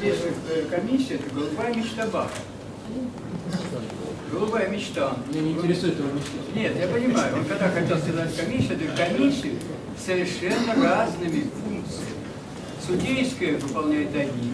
вот, э, комиссия, это голубая мечта Баха. Голубая мечта. Меня не интересует его мечта. Нет, я понимаю. Он когда хотел создать комиссию, это комиссию с совершенно разными функциями. Судейская выполняет одни,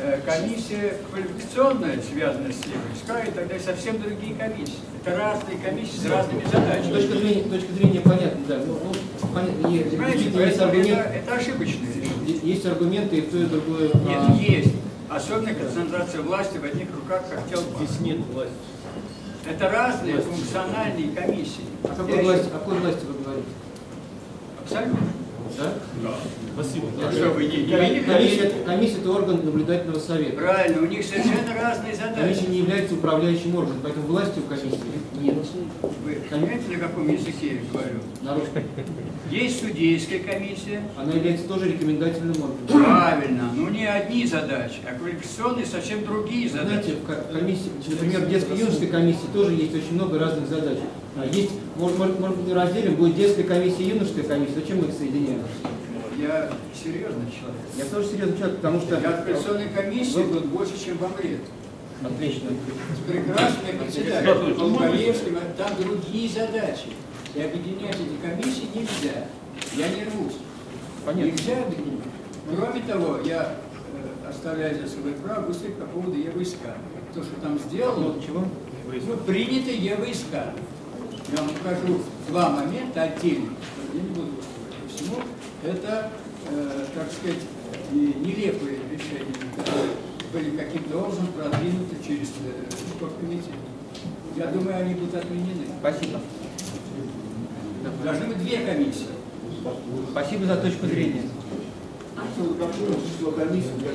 э, комиссия квалификационная, связанная с ЕВСК и далее, совсем другие комиссии. Это разные комиссии с разными задачами. Точка зрения, точка зрения понятна, да. Ну, ну, понятно, и- Понимаете, действительно есть, поэтому аргумент, это, это ошибочное решение. есть аргументы и то, и другое. Нет, а, есть. Особенно концентрация власти в одних руках, как хотел. Здесь нет власти. Это разные функциональные комиссии. О Я какой власти, о какой власти вы говорите? Абсолютно. Да? Спасибо. А что, вы не, Комиссия, комиссию? комиссия это орган наблюдательного совета. Правильно, у них совершенно разные задачи. Комиссия не является управляющим органом, поэтому власти у комиссии нет. Вы понимаете, на каком языке я говорю? На русском. Есть судейская комиссия. Она является тоже рекомендательным органом. Правильно, но не одни задачи, а квалификационные совсем другие Знаете, задачи. в ко- комиссии, например, в детско-юношеской комиссии тоже есть очень много разных задач. А Есть, может, может, может быть, разделим, будет детская комиссия и юношеская комиссия. Зачем мы их Я серьезный человек. Я тоже серьезный человек, потому что... Я в квалификационной комиссии был больше, чем вам лет. Отлично. Прекрасный председатель. Полковецким, там другие задачи. И объединять эти комиссии нельзя. Я не рвусь. Понятно. Нельзя объединить. Кроме того, я э, оставляю за собой право выступить по поводу ЕВСК. То, что там сделано, Ну, чего? ну, принято ЕВСК. Я вам покажу два момента отдельно. Я не буду по всему. Это, э, так сказать, и нелепые решения, которые были каким-то образом продвинуты через э, комитет. Я думаю, они будут отменены. Спасибо. Должны быть две комиссии. Спасибо за точку зрения. Какое число комиссий для